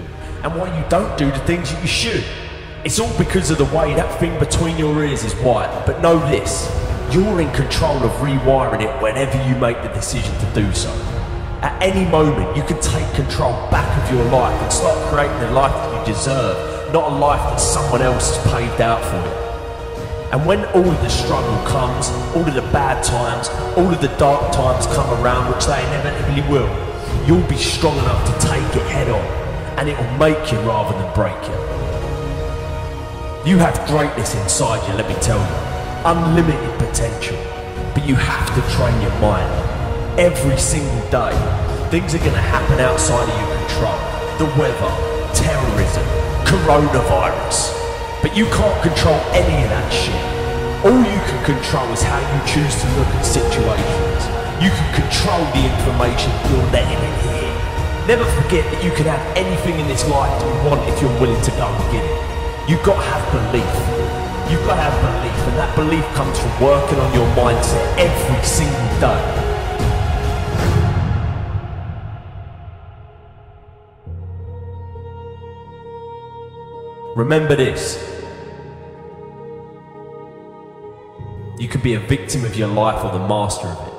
do and why you don't do the things that you should. It's all because of the way that thing between your ears is wired. But know this you're in control of rewiring it whenever you make the decision to do so. At any moment, you can take control back of your life and start creating the life that you deserve, not a life that someone else has paved out for you. And when all of the struggle comes, all of the bad times, all of the dark times come around, which they inevitably will, you'll be strong enough to take it head on, and it will make you rather than break you. You have greatness inside you, let me tell you. Unlimited potential. But you have to train your mind. Every single day, things are going to happen outside of your control. The weather, terrorism, coronavirus. But you can't control any of that shit. All you can control is how you choose to look at situations. You can control the information you're letting in here. Never forget that you can have anything in this life you want if you're willing to go and get it. You've got to have belief. You've got to have belief, and that belief comes from working on your mindset every single day. Remember this. You could be a victim of your life or the master of it.